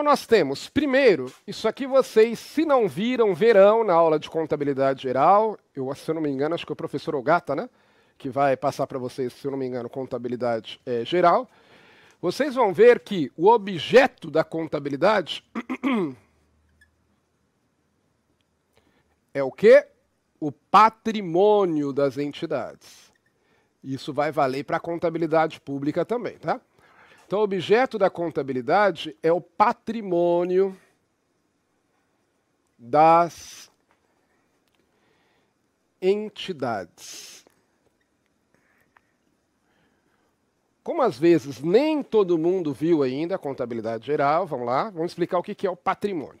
Então nós temos, primeiro, isso aqui vocês, se não viram, verão na aula de contabilidade geral. Eu, se eu não me engano, acho que é o professor Ogata, né? Que vai passar para vocês, se eu não me engano, contabilidade é, geral. Vocês vão ver que o objeto da contabilidade é o quê? O patrimônio das entidades. Isso vai valer para a contabilidade pública também, tá? Então, o objeto da contabilidade é o patrimônio das entidades. Como às vezes nem todo mundo viu ainda a contabilidade geral, vamos lá, vamos explicar o que é o patrimônio.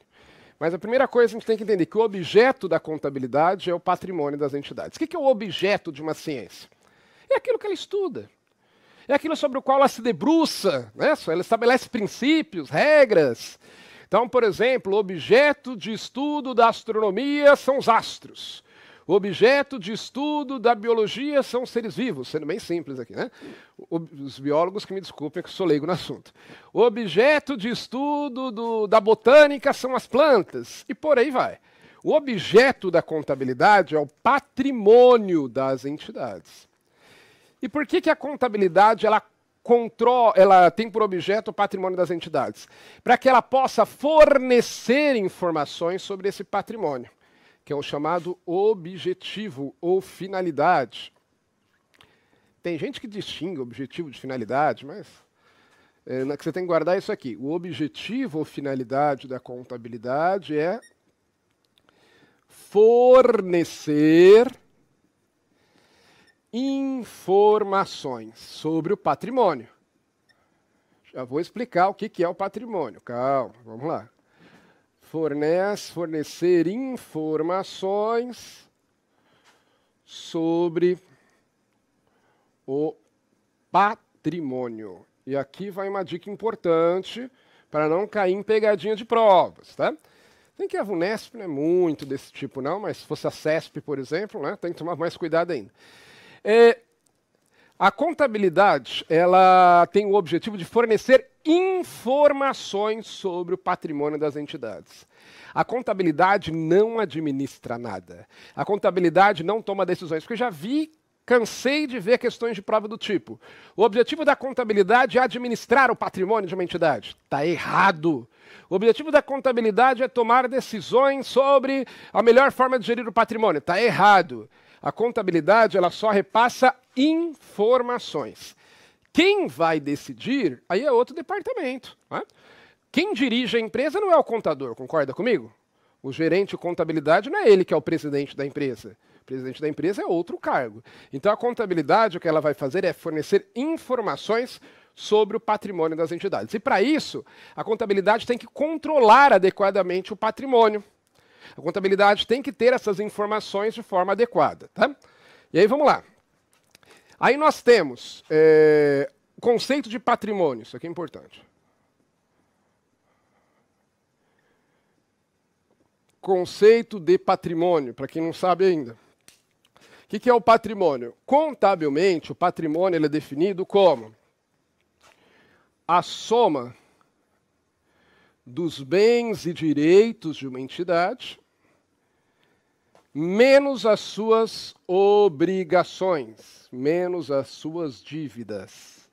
Mas a primeira coisa a gente tem que entender que o objeto da contabilidade é o patrimônio das entidades. O que é o objeto de uma ciência? É aquilo que ela estuda é aquilo sobre o qual ela se debruça, né? ela estabelece princípios, regras. Então, por exemplo, o objeto de estudo da astronomia são os astros. O objeto de estudo da biologia são os seres vivos, sendo bem simples aqui, né? Os biólogos que me desculpem que sou leigo no assunto. O objeto de estudo do, da botânica são as plantas, e por aí vai. O objeto da contabilidade é o patrimônio das entidades. E por que, que a contabilidade ela ela tem por objeto o patrimônio das entidades? Para que ela possa fornecer informações sobre esse patrimônio, que é o chamado objetivo ou finalidade. Tem gente que distingue objetivo de finalidade, mas é, que você tem que guardar isso aqui. O objetivo ou finalidade da contabilidade é fornecer informações sobre o patrimônio. Já vou explicar o que é o patrimônio. Calma, vamos lá. Fornece, fornecer informações sobre o patrimônio. E aqui vai uma dica importante para não cair em pegadinha de provas, tá? Tem que a VUNESP não é muito desse tipo não, mas se fosse a CESP, por exemplo, né, tem que tomar mais cuidado ainda. É, a contabilidade ela tem o objetivo de fornecer informações sobre o patrimônio das entidades. A contabilidade não administra nada. A contabilidade não toma decisões, porque eu já vi, cansei de ver questões de prova do tipo. O objetivo da contabilidade é administrar o patrimônio de uma entidade. Está errado. O objetivo da contabilidade é tomar decisões sobre a melhor forma de gerir o patrimônio. Está errado. A contabilidade ela só repassa informações. Quem vai decidir, aí é outro departamento. Né? Quem dirige a empresa não é o contador, concorda comigo? O gerente de contabilidade não é ele que é o presidente da empresa. O presidente da empresa é outro cargo. Então a contabilidade, o que ela vai fazer é fornecer informações sobre o patrimônio das entidades. E para isso, a contabilidade tem que controlar adequadamente o patrimônio. A contabilidade tem que ter essas informações de forma adequada. Tá? E aí vamos lá. Aí nós temos é, o conceito de patrimônio, isso aqui é importante. Conceito de patrimônio, para quem não sabe ainda. O que, que é o patrimônio? Contabilmente, o patrimônio é definido como a soma dos bens e direitos de uma entidade menos as suas obrigações, menos as suas dívidas.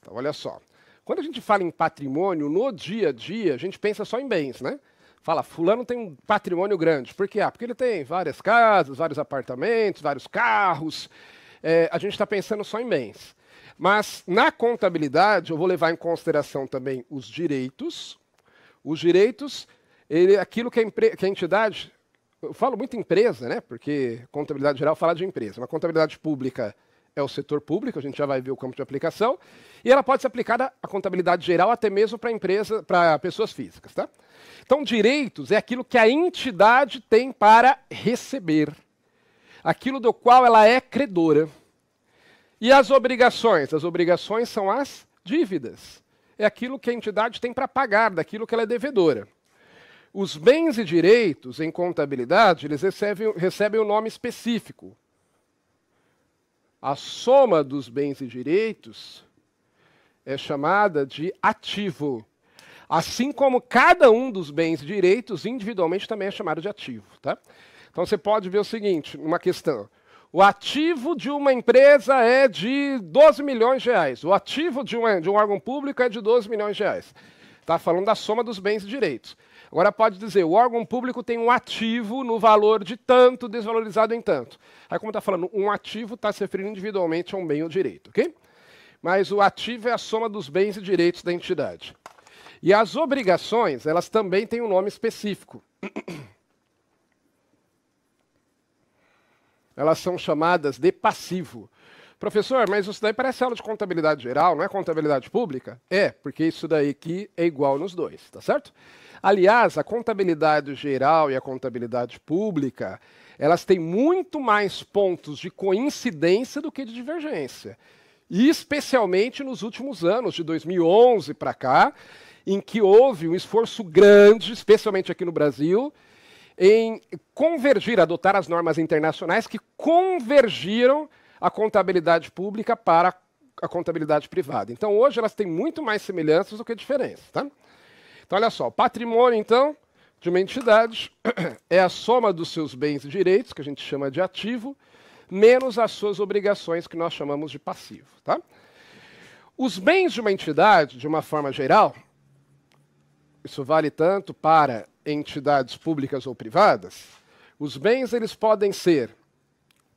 Então, olha só. Quando a gente fala em patrimônio, no dia a dia, a gente pensa só em bens, né? Fala, fulano tem um patrimônio grande. Por quê? Ah, porque ele tem várias casas, vários apartamentos, vários carros. É, a gente está pensando só em bens. Mas na contabilidade, eu vou levar em consideração também os direitos. Os direitos, ele, aquilo que a, que a entidade eu falo muito empresa, né? Porque contabilidade geral fala de empresa. Uma contabilidade pública é o setor público, a gente já vai ver o campo de aplicação, e ela pode ser aplicada à contabilidade geral até mesmo para empresa, para pessoas físicas, tá? Então, direitos é aquilo que a entidade tem para receber, aquilo do qual ela é credora. E as obrigações? As obrigações são as dívidas. É aquilo que a entidade tem para pagar, daquilo que ela é devedora. Os bens e direitos em contabilidade, eles recebem, recebem um nome específico. A soma dos bens e direitos é chamada de ativo. Assim como cada um dos bens e direitos individualmente também é chamado de ativo. Tá? Então você pode ver o seguinte, uma questão. O ativo de uma empresa é de 12 milhões de reais. O ativo de, uma, de um órgão público é de 12 milhões de reais. Está falando da soma dos bens e direitos. Agora pode dizer, o órgão público tem um ativo no valor de tanto, desvalorizado em tanto. Aí como está falando, um ativo está se referindo individualmente a um bem ou direito, ok? Mas o ativo é a soma dos bens e direitos da entidade. E as obrigações, elas também têm um nome específico. Elas são chamadas de passivo. Professor, mas isso daí parece aula de contabilidade geral, não é contabilidade pública? É, porque isso daí aqui é igual nos dois, tá certo? Aliás, a contabilidade geral e a contabilidade pública, elas têm muito mais pontos de coincidência do que de divergência. E especialmente nos últimos anos, de 2011 para cá, em que houve um esforço grande, especialmente aqui no Brasil, em convergir, adotar as normas internacionais que convergiram a contabilidade pública para a contabilidade privada. Então, hoje elas têm muito mais semelhanças do que diferenças. Tá? Então, olha só, patrimônio, então, de uma entidade é a soma dos seus bens e direitos, que a gente chama de ativo, menos as suas obrigações, que nós chamamos de passivo. Tá? Os bens de uma entidade, de uma forma geral, isso vale tanto para entidades públicas ou privadas, os bens eles podem ser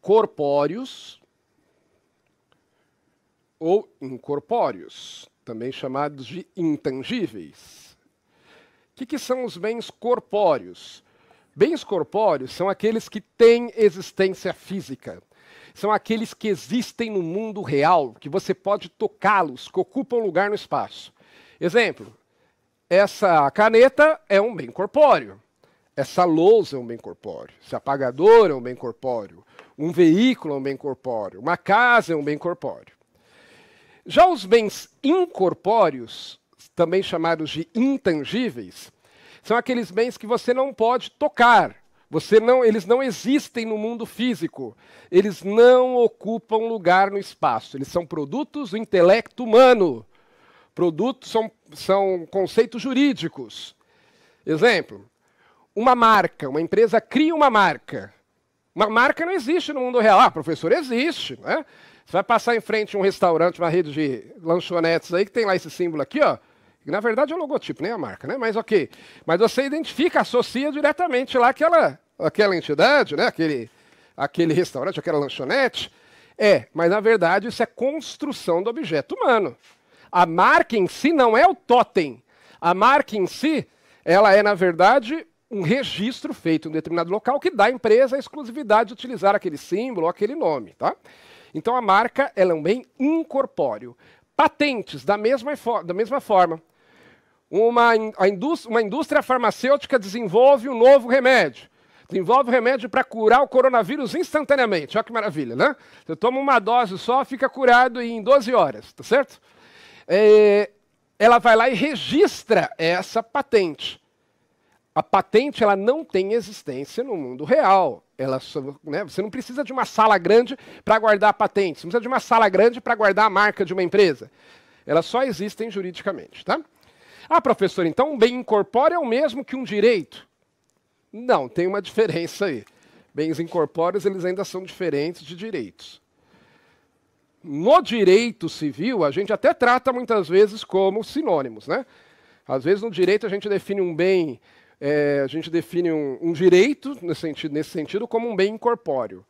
corpóreos ou incorpóreos, também chamados de intangíveis. O que, que são os bens corpóreos? Bens corpóreos são aqueles que têm existência física. São aqueles que existem no mundo real, que você pode tocá-los, que ocupam lugar no espaço. Exemplo, essa caneta é um bem corpóreo. Essa lousa é um bem corpóreo. Esse apagador é um bem corpóreo. Um veículo é um bem corpóreo. Uma casa é um bem corpóreo. Já os bens incorpóreos, também chamados de intangíveis, são aqueles bens que você não pode tocar. Você não, eles não existem no mundo físico. Eles não ocupam lugar no espaço. Eles são produtos do intelecto humano. Produtos são, são conceitos jurídicos. Exemplo, uma marca, uma empresa cria uma marca. Uma marca não existe no mundo real. Ah, professor, existe. Né? Você vai passar em frente a um restaurante, uma rede de lanchonetes aí, que tem lá esse símbolo aqui, ó. Na verdade é o logotipo, nem a marca, né? Mas ok. Mas você identifica, associa diretamente lá aquela, aquela entidade, né? Aquele, aquele restaurante, aquela lanchonete. É, mas na verdade isso é construção do objeto humano. A marca em si não é o totem. A marca em si, ela é, na verdade, um registro feito em um determinado local que dá à empresa a exclusividade de utilizar aquele símbolo ou aquele nome. Tá? Então a marca é um bem incorpóreo. Patentes, da mesma, da mesma forma. Uma, indústria, uma indústria farmacêutica desenvolve um novo remédio. Desenvolve o remédio para curar o coronavírus instantaneamente. Olha que maravilha, né? Você toma uma dose só, fica curado em 12 horas, tá certo? é, ela vai lá e registra essa patente. A patente ela não tem existência no mundo real. Ela, né, você não precisa de uma sala grande para guardar a patente. Você não precisa de uma sala grande para guardar a marca de uma empresa. Elas só existem juridicamente. Tá? Ah, professor, então um bem incorpóreo é o mesmo que um direito? Não, tem uma diferença aí. Bens incorpóreos eles ainda são diferentes de direitos no direito civil, a gente até trata muitas vezes como sinônimos, né? Às vezes no direito a gente define um bem, é, a gente define um, um direito nesse sentido, nesse sentido como um bem incorpóreo.